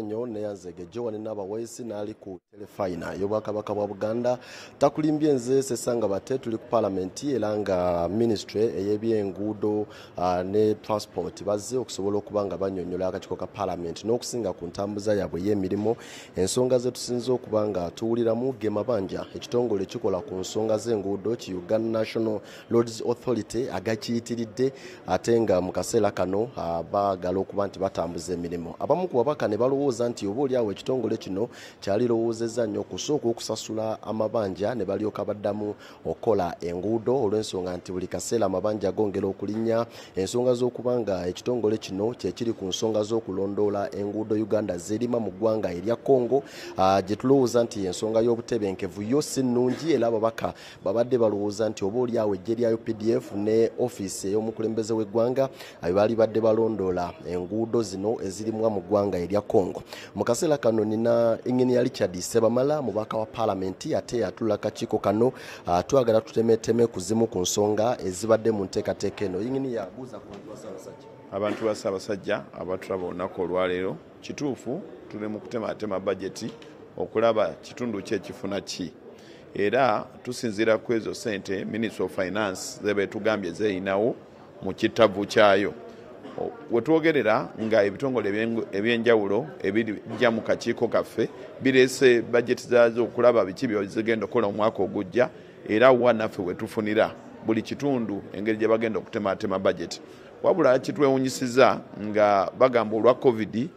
nnyo neyanzege joan nabawaisi n'ali ku telefayina y'obwakabaka bwa buganda takulimbye nze sesanga bate tuli ku palamenti era nga ministry ey'ebyenguudo uh, ne transport bazze okusobola okuba nga banyonyola akakiiko ka palamenti n'okusinga ku ntambuza yaabwe y'emirimu ensonga ze tusinza okuba nga tuwuliramu ge mabanja ekitongole ekikola ku nsonga z'enguudo ki uganda national roads authority agakiyitiridde ate nga mu kaseera kano uh, baagala okuba nti batambuza emirimu. Abamu ku babaka ne balowooza nti oba oliawo ekitongole kino kyali lowoozezza nnyo kusooka okusasula amabanja ne balyoka baddamu okukola enguudo olw'ensonga nti buli kaseera amabanja gongera okulinnya. Ensonga z'okuba nga ekitongole kino kyekiri ku nsonga z'okulondoola enguudo uganda zerima mu ggwanga erya congo. Gye tulowooza nti ensonga y'obutebenkevu yo si nnungi era ababaka babadde balowooza nti oba oliawo ejje lyayo pdf ne ofiisi ey'omukulembeze w'eggwanga baali badde balondoola enguudo zino ezirimwa mu ggwanga erya congo mu kaseera kano nina engenia richard sebamala mubaka wa palamenti ate yatula kakiiko kano uh, twagala tutemeteme ku zimu ku nsonga ezibadde mu nteekateeka eno. Ingini yabuuza ku bantu basaabasajja abantu ba ssaabasajja abatulaba olunaku olwaleero kituufu tuli mu kutematema bajeti okulaba kitundu ki ekifuna ki. Era tusinziira ku ezo sente ministry of finance zebetugambye zeyinawo mu kitavu kyayo wetwogerera nga ebitongole ebyenjawulo ebijja mu kakiiko kaffe bireese bajeti zaazo okulaba biki byezigenda okukola omwaka ogujja era wa naffe wetufunira buli kitundu engeri gye bagenda okutematema bajeti wabula kitwewunyisiza nga bagamba olwa covid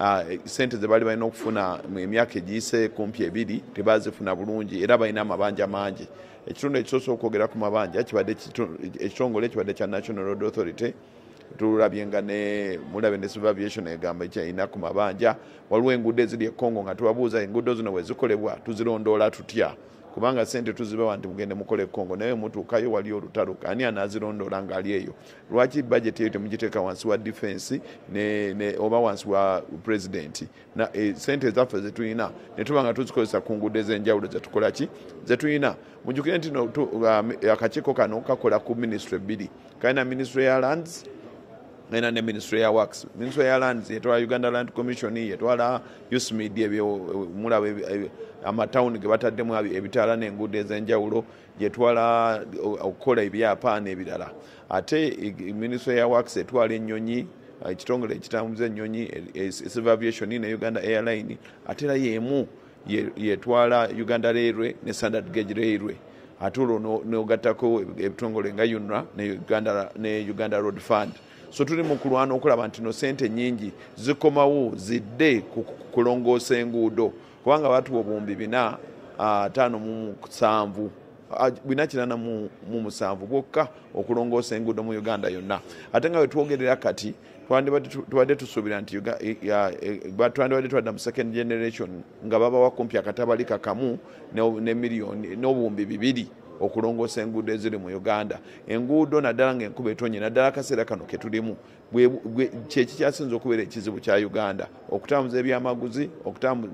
uh, sente ze bali balina okufuna emyaka egiyise kumpi ebiri tebazifuna bulungi era balina amabanja mangi. Ekitundu ekisoose okwogera ku mabanja ekitongole kibadde kya national road authority tulabye nga ne mulabe ne civil egamba kyalina ku mabanja. Waliwo enguudo eziri ekongo nga tubabuuza enguudo zino wezikolebwa tuzirondoola tutya? Kubanga sente tuzibawa nti mugende mukole ekongo naye mutuukayo wali olutalo ani anazirondoola ngaali eyo? Lwaki bajeti eyo temugiteeka wansi wa defense ne, ne, oba wansi wa purezidenti e, sente zaffe zetulina netuba nga tuzikozesa ku nguudo ez'enjawulo zetukola ki? Zetulina mujukire nti akakiiko kano kakola ku ministry bbiri. Kalina ministry ya lands ena ne ministry ya works. Ministry ya lands yetwala uganda land commission yetwala usmid ebyo mulaba amatawuni ge bataddemu ebitaala n'enguudo ez'enjawulo gyetwala okukola ebyapa n'ebirala ate ministry ya works etwala ennyonyi ekitongole ekitambuza ennyonyi civil aviation ne uganda airline. Ate era yemu yetwala uganda railway ne standard gauge railway. Ate olwo nogattako ebitongole nga unra ne uganda road fund so tuli mu kulwana okulaba nti no sente nyingi zikomawo zidde kulongoosa enguudo. Kubanga batuwa obuwumbi bina ataano mu musanvu bina kinana mu musanvu bwokka okulongoosa enguudo mu uganda yonna. Ate nga wetwogerera kati tubadde tusuubira nti twandibadde twadda mu second generation nga babawa kumpi akatabali kakamu ne miliyoni n'obuwumbi bibiri okulongoosa enguudo eziri mu uganda. Enguudo naddala ngaenkuba etonye naddala akaseera kano ketulimu kyeki kyasinza okubeera ekizibu kya uganda? Okutambuza ebyamaguzi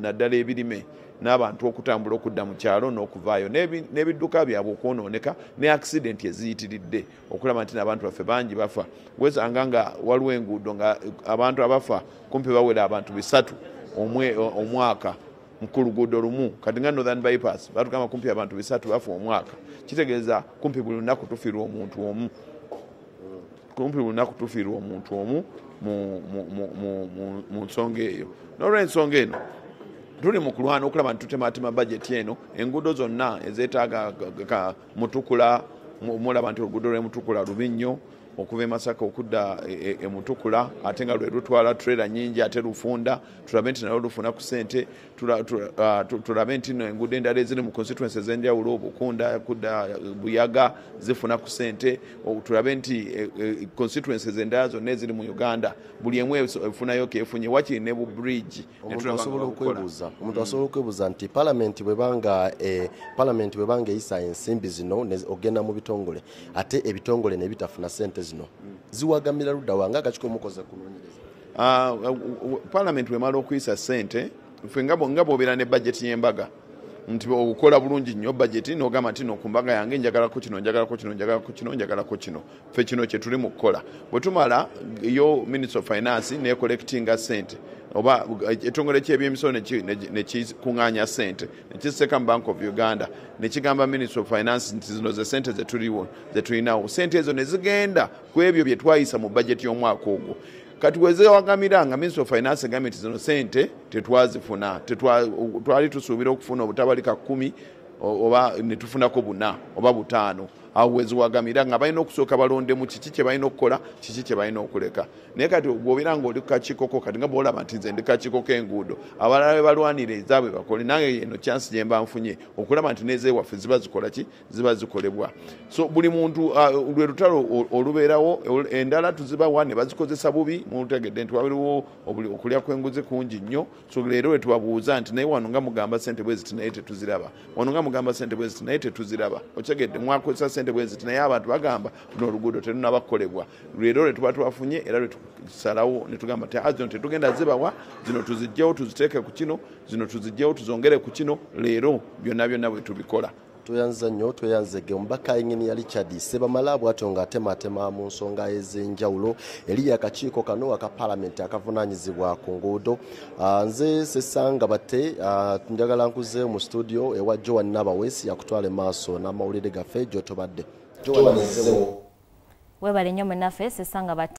naddala ebirime n'abantu okutambula okudda mu kyalo n'okuvaayo n'ebidduka byabwe okwonooneka ne accident eziyitiridde. Okulaba nti n'abantu baffe bangi bafa. Wesanga nga waliwo enguudo nga abantu abafa kumpi bawera abantu bisatu omwaka ku luguudo lumu. Kati nga northern bypass batugamba kumpi abantu bisatu bafa omwaka. Kitegeeza kumpi buli lunaku tufiirwa omuntu omu. Kumpi buli lunaku tufiirwa omuntu omu mu nsonga eyo. N'olwensonga eno tuli mu kulwana okulaba nti tutematema bajeti eno enguudo zonna ezeetaaga mutukula mulaba nti oluguudo lwemutukula lubi nnyo okuva emasaka okudda emutukula ate nga lwe lutwala trera nyingi ate lufunda. Tulabe nti nalwo lufuna ku sente tulabe nti no enguudo endala eziri mu constituency ez'enjawulo obukunda kudda buyaga zifuna ku sente tulabe nti constituencies endala zonna eziri mu uganda buli emu efunayo keefunye wakiri ne bu bridge omuntu asobola okwebuuza nti palamenti bwebanga palamenti bwebanga eyisa ensimbi zino ogenda mu bitongole ate ebitongole ne bitafuna sente zino ziwagamira ludda wange agakiko mukoze kunoonyereza palamenti wemala okuyisa sente fe nga bwobeera ne bajeti y'embaga nti okukola bulungi nnyo bajeti nogamba nti no ku mbaga yange njagalako kino njagalako kino njagalako kino njagalako kino. Fe kino kyetuli mu kukola. Bwe tumala yo minister of finance necollectinga sente oba ekitongole kyebyemisolo nekikuŋŋaanya sente nekiseka mu bank of uganda nekigamba ministry of finance nti zino ze sente zetulinawo sente ezo nezigenda ku ebyo bye twayisa mu bajeti y'omwaka ogwo. Kati wezewagamira nga ministry of finance egambye nti zino sente tetwazifuna twali tusuubira okufuna obutabalika kumi oba netufunako buna oba butaano awo weziwagamira nga balina okusooka balondemu kiki kyebalina okukola kiki kyebalina okuleka. Naye kati bwobera nga oli kukakikoko kati nga bwolaba nti nze ndi kakikoko enguudo abalala bebalwanira ezaabwe bakole. Nange eno kyansi gyemba nfunye okulaba nti nezewaffe ziba zikola ki? Ziba zikolebwa. So buli muntu lwe lutalo olubeerawo endala tuzibawa ne bazikozesa bubi mutegedde nti waliwo okulya kwenguzi kungi nnyo. So leero lwe tubabuuza nti naye wano nga mugamba sente bweziti naye tetuziraba? Wano nga mugamba sente bweziti naye tetuziraba? Okitegedde mwakozesa sente bweziti naye abantu bagamba luno oluguudo terunaba kukolebwa leero lwe tuba twafunye era lwe tusalawo netugamba ti zino tetugenda zibawa zino tuzijjawo tuziteeke ku kino zino tuzijjawo tuzongere ku kino. Leero byonna byonna bwe tubikola tweyanza nnyo tweyanzege omubaka yengini ya richard sebamala bwatyo ng'atematema mu nsonga ez'enjawulo. Eri akakiiko kano aka palamenti akavunaanyizibwa ku nguudo. Nze sesanga bate njagala nkuze mu studio ewa joan nabawesi yakutwala emaaso n'amawulire gaffe gyotobadde. Webale nnyo munaffe sesanga bate